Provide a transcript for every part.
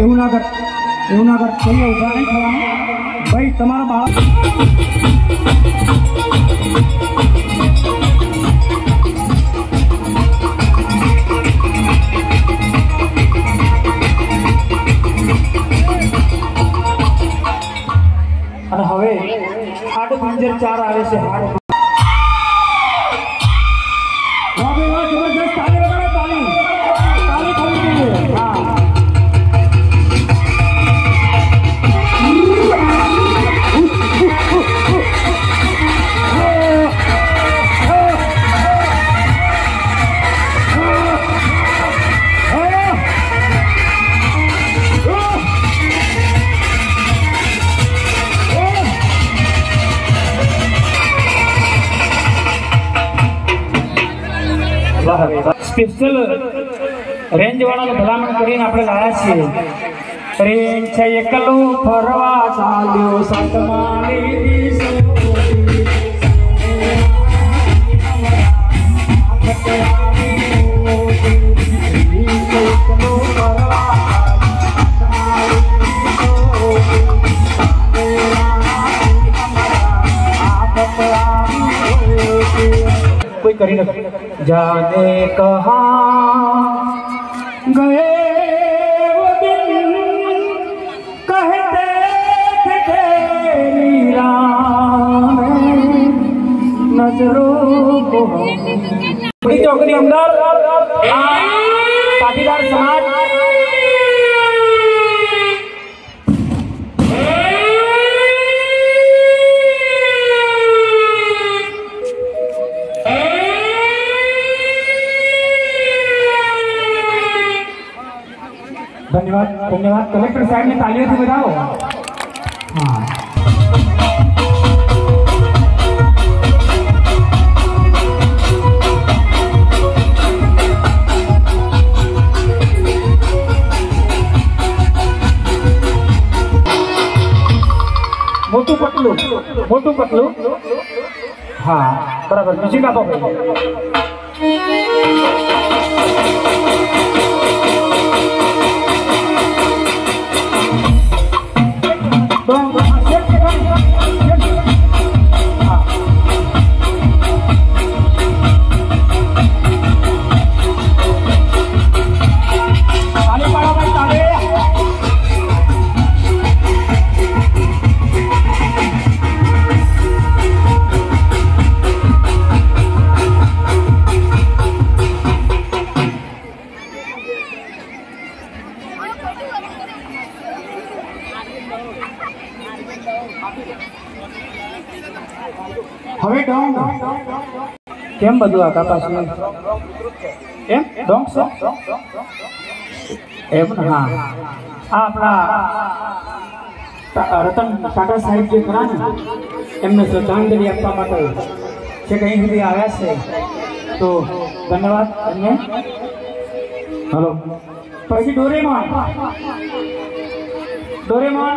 એવું ના કર એવું ના કર ઊભા નહીં થવાનું ભાઈ તમારા બાળક સ્પેશિયલ રેન્જ વાળાને ભલામણ કરીને આપણે લાયા છીએ. ટ્રેન છે એકલો ફરવા ચાલ્યો સતમાળી कोई जाने कहा गए वो दिन कहते थे तेरी राह में नजरों को ધન્યવાદ. ધન્યવાદ. કલેક્ટર સાહેબને તાલીઓથી વધાવો. હા. મોટું પતલું. હા. બરાબર. મ્યુઝિક આપો ભાઈ હવે ડોંગ. કેમ બધું આ કપાસનું એમ? ડોંગ છે? એમ? હા. આ આપણા રતન ટાટા સાહેબ જે ખરા ને, એમને શ્રદ્ધાંજલિ આપવા માટે જે કઈ સુધી આવ્યા છે, તો ધન્યવાદ એમને. હલો. પછી ડોરેમોન. ડોરેમોન.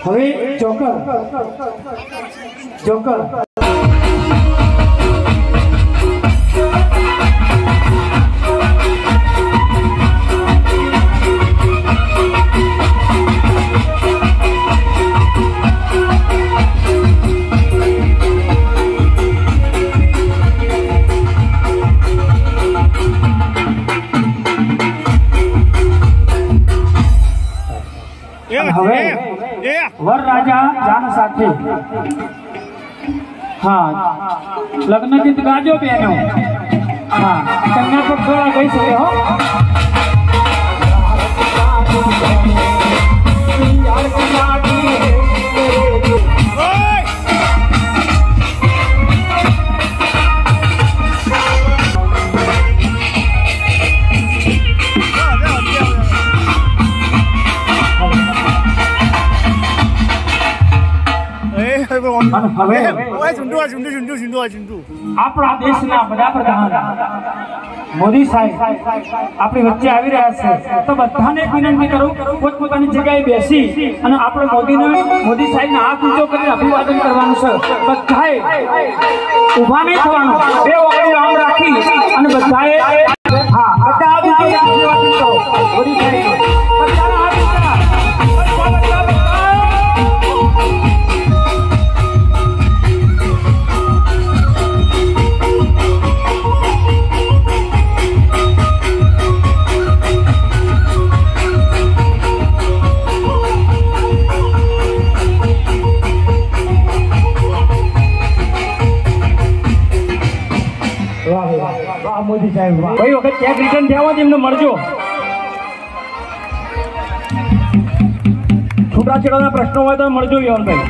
હવે જોકર જોકર રાજા જાન સાથે. હા લગ્ન ગીત ગાજો બેનો. હા કન્યા પક્ષ ગઈ શકે હો. અને હવે આપણા દેશના વડાપ્રધાન મોદી સાહેબ આપણી વચ્ચે આવી રહ્યા છે. તો બધાને એક વિનંતી કરું પોતપોતાની જગ્યાએ બેસી અને આપણે મોદીને મોદી સાહેબને હાથ ઊંચો કરીને અભિવાદન કરવાનું છે. બધાએ ઊભા નહીં થવાનું બે ઓગળી રામ રાખી અને બધાએ હા બધા મોદી સાહેબ. મોદી સાહેબ. કઈ વખત ચેક રિટર્ન થયા એમને મળજો. છૂટાછેડાના પ્રશ્નો હોય તો મળજો, યવનભાઈ.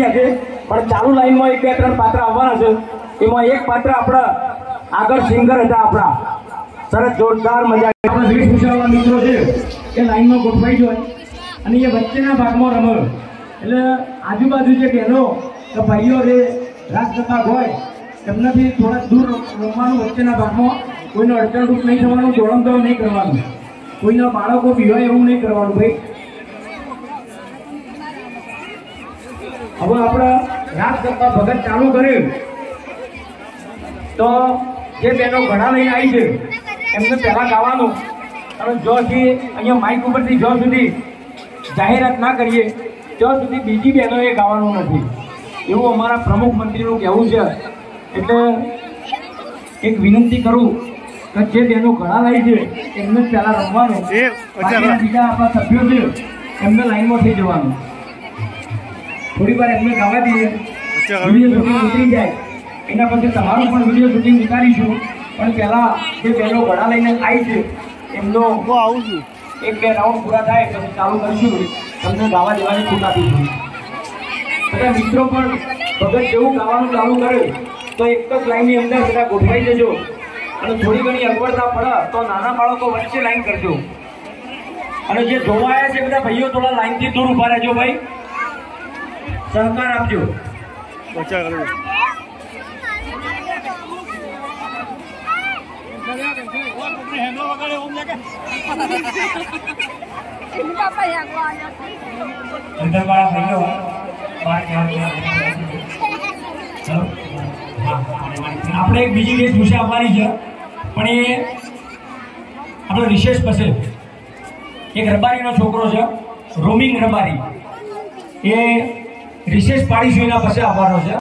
ગયા છે. પણ ચાલુ લાઈનમાં એક બે ત્રણ પાત્ર આવવાના છે. એમાં એક પાત્ર આપણા આગળ સિંગર હતા આપણા. સરસ જોરદાર મજા આપણા આપણા વેશભૂષાવાળા મિત્રો છે, એ લાઈનમાં ગોઠવાઈ જાય અને એ વચ્ચેના ભાગમાં રમે એટલે આજુબાજુ જે બહેનો, કે ભાઈઓ જે કરતા હોય, એમનાથી થોડા દૂર રમવાનું વચ્ચેના ભાગમાં કોઈનો અડચણરૂપ નહીં થવાનું દોડમ નહીં કરવાનું. કોઈના બાળકો પીવાય એવું નહીં કરવાનું, ભાઈ. હવે આપણે રાત ગરબા ભગત ચાલુ કર્યું. તો જે બહેનો ઘણા લઈને આવી છે એમને પહેલા ગાવાનું. અને જોથી અહીંયા માઇક ઉપરથી જો સુધી જાહેરાત ના કરીએ ત્યાં સુધી બીજી બહેનોએ ગાવાનું નથી. એવું અમારા પ્રમુખ મંત્રીનું કહેવું છે. એટલે એક વિનંતી કરું કે જે બહેનો ઘણા લાવી છે એમને પહેલાં રમવાનું. બીજા આપણા સભ્યો છે એમને લાઈનમાં થઈ જવાનું. થોડી વાર એમને ગાવા દઈએ. વીડિયો શૂટિંગ ઉતરી જાય. એના પછી તમારું પણ વીડિયો શૂટિંગ ઉતારીશું. પણ પહેલા જે પહેલો ઘડા લઈને આવી છે એમનો આવું છું. એક બે રાઉન્ડ પૂરા થાય પછી ચાલુ કરીશું. તમને ગાવા દેવાની છૂટ આપીશું બધા મિત્રો પણ ભગત જેવું ગાવાનું ચાલુ કરે તો એક જ લાઈનની અંદર બધા ગોઠવાઈ જજો. અને થોડી ઘણી અગવડતા પડે તો નાના બાળકો વચ્ચે લાઈન કરજો. અને જે જોવાયા છે બધા ભાઈઓ થોડા લાઈનથી દૂર ઊભા રહેજો ભાઈ. ચાલો. આપજો. આપણે એક બીજી વેશભૂષા અમારી છે પણ એ આપણો રિશેષ પછી એક રબારીનો છોકરો છે રોમિંગ રબારી. એ રિશેષ પાડી જોઈને પછી આવવાનો છે